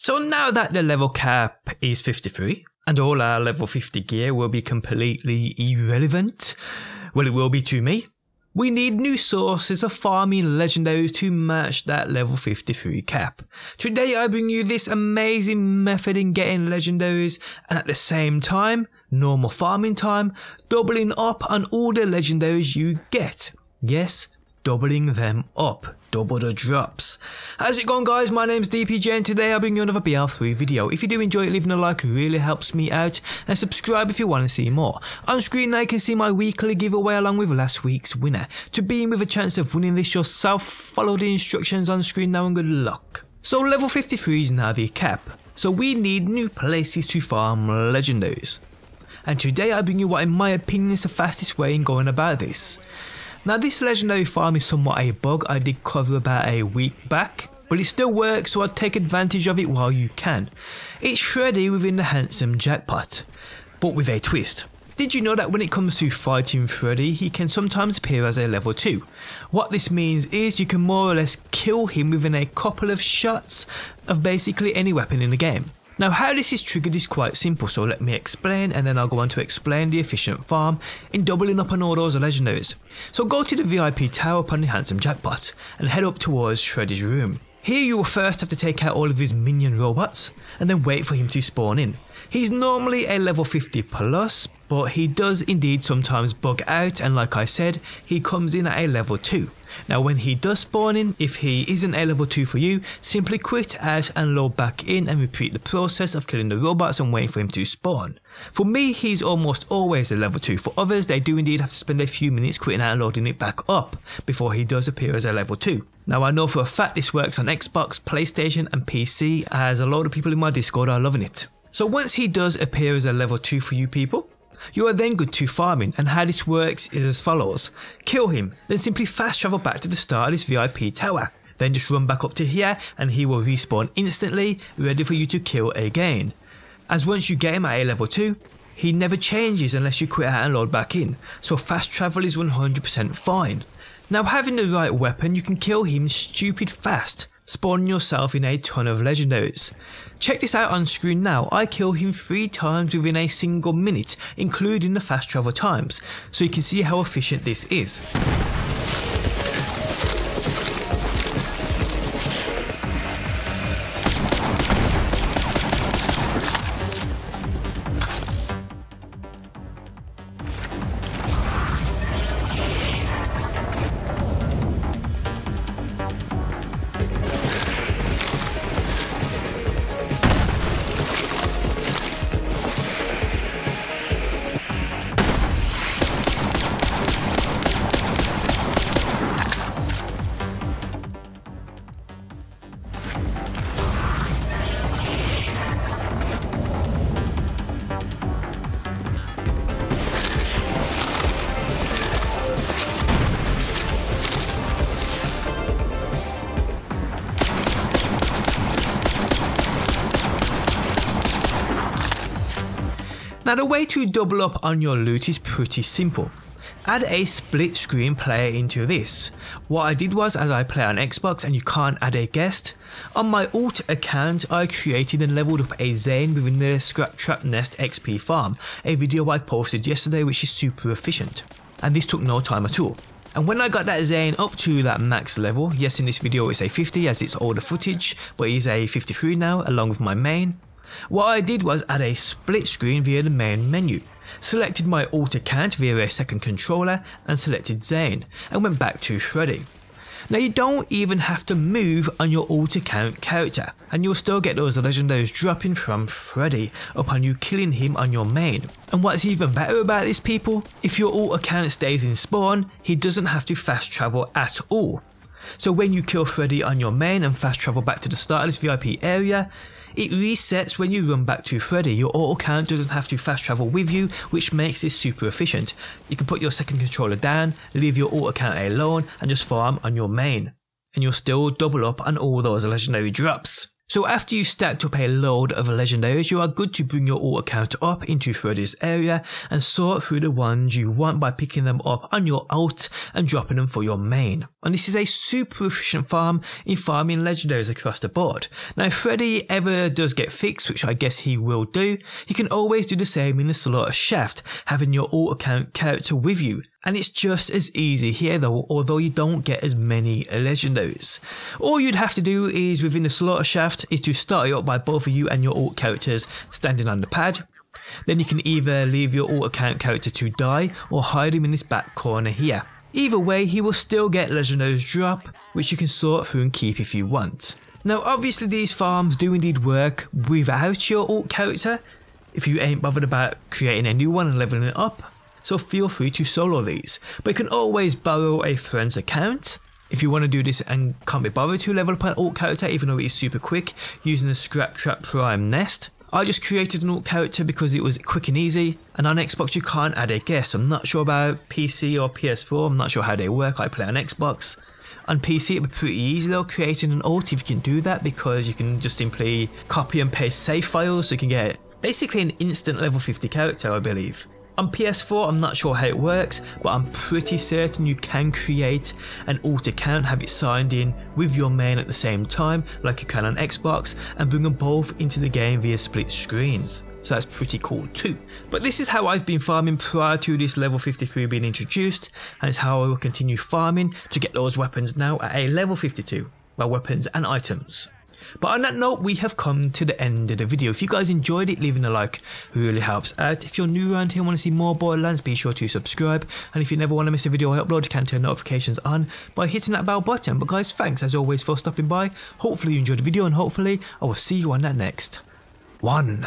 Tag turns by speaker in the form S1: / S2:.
S1: So now that the level cap is 53 and all our level 50 gear will be completely irrelevant, well it will be to me, we need new sources of farming legendaries to match that level 53 cap. Today I bring you this amazing method in getting legendaries and at the same time, normal farming time, doubling up on all the legendaries you get. Yes, doubling them up. Double the drops. How's it going guys? My name's DPJ and today I'll bring you another BL3 video. If you do enjoy it, leaving a like really helps me out and subscribe if you want to see more. On screen now you can see my weekly giveaway along with last week's winner. To be in with a chance of winning this yourself, follow the instructions on screen now and good luck. So level 53 is now the cap. So we need new places to farm legendaries. And today I bring you what in my opinion is the fastest way in going about this. Now this legendary farm is somewhat a bug I did cover about a week back, but it still works so I'd take advantage of it while you can. It's Freddy within the handsome jackpot, but with a twist. Did you know that when it comes to fighting Freddy, he can sometimes appear as a level 2? What this means is you can more or less kill him within a couple of shots of basically any weapon in the game. Now how this is triggered is quite simple so let me explain and then I'll go on to explain the efficient farm in doubling up on all those legendaries. So go to the VIP tower upon the handsome jackpot and head up towards Shreddy's room. Here you will first have to take out all of his minion robots and then wait for him to spawn in. He's normally a level 50 plus, but he does indeed sometimes bug out and like I said, he comes in at a level 2. Now when he does spawn in, if he isn't a level 2 for you, simply quit out and load back in and repeat the process of killing the robots and waiting for him to spawn. For me, he's almost always a level 2. For others, they do indeed have to spend a few minutes quitting out and loading it back up before he does appear as a level 2. Now I know for a fact this works on Xbox, PlayStation and PC as a lot of people in my Discord are loving it. So once he does appear as a level 2 for you people, you are then good to farming and how this works is as follows. Kill him, then simply fast travel back to the start of this VIP tower. Then just run back up to here and he will respawn instantly, ready for you to kill again. As once you get him at a level 2, he never changes unless you quit out and load back in, so fast travel is 100% fine. Now having the right weapon you can kill him stupid fast, spawning yourself in a ton of legendaries. Check this out on screen now, I kill him 3 times within a single minute, including the fast travel times, so you can see how efficient this is. Now the way to double up on your loot is pretty simple. Add a split screen player into this. What I did was as I play on Xbox and you can't add a guest, on my alt account I created and leveled up a Zane within the Scrap Trap Nest XP farm, a video I posted yesterday which is super efficient. And this took no time at all. And when I got that Zane up to that max level, yes in this video it's a 50 as it's older footage, but he's a 53 now along with my main, what I did was add a split screen via the main menu, selected my alt account via a second controller and selected Zane and went back to Freddy. Now you don't even have to move on your alt account character and you'll still get those legendaries dropping from Freddy upon you killing him on your main. And what's even better about this people, if your alt account stays in spawn, he doesn't have to fast travel at all. So when you kill Freddy on your main and fast travel back to the start of this VIP area, it resets when you run back to Freddy. Your alt account doesn't have to fast travel with you, which makes this super efficient. You can put your second controller down, leave your alt account alone, and just farm on your main. And you'll still double up on all those legendary drops. So after you've stacked up a load of legendaries, you are good to bring your alt account up into Freddy's area and sort through the ones you want by picking them up on your alt and dropping them for your main. And this is a super efficient farm in farming legendaries across the board. Now if Freddy ever does get fixed, which I guess he will do, you can always do the same in the Slaughter Shaft, having your alt account character with you and it's just as easy here though, although you don't get as many legendaries. All you'd have to do is within the slaughter shaft is to start it up by both of you and your alt characters standing on the pad. Then you can either leave your alt account character to die or hide him in this back corner here. Either way, he will still get legendaries drop, which you can sort through and keep if you want. Now obviously these farms do indeed work without your alt character, if you ain't bothered about creating a new one and leveling it up, so feel free to solo these. But you can always borrow a friend's account if you want to do this and can't be bothered to level up an alt character even though it is super quick using the Scrap Trap Prime Nest. I just created an alt character because it was quick and easy and on Xbox you can't add a guest. I'm not sure about PC or PS4, I'm not sure how they work, I play on Xbox. On PC it'd be pretty easy though creating an alt if you can do that because you can just simply copy and paste save files so you can get basically an instant level 50 character I believe. On PS4, I'm not sure how it works, but I'm pretty certain you can create an alt account, have it signed in with your main at the same time, like you can on Xbox, and bring them both into the game via split screens. So that's pretty cool too. But this is how I've been farming prior to this level 53 being introduced, and it's how I will continue farming to get those weapons now at a level 52, well weapons and items. But on that note, we have come to the end of the video. If you guys enjoyed it, leaving a like really helps out. If you're new around here and want to see more Borderlands, be sure to subscribe. And if you never want to miss a video I upload, you can turn notifications on by hitting that bell button. But guys, thanks as always for stopping by. Hopefully you enjoyed the video and hopefully I will see you on that next one.